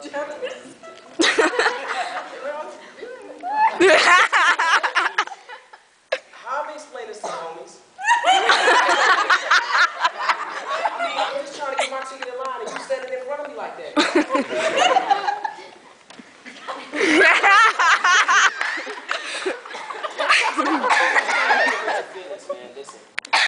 How am I explaining this to homies? I mean, I'm just trying to get my ticket in line, and you standing in front of me like that. Listen, man, listen.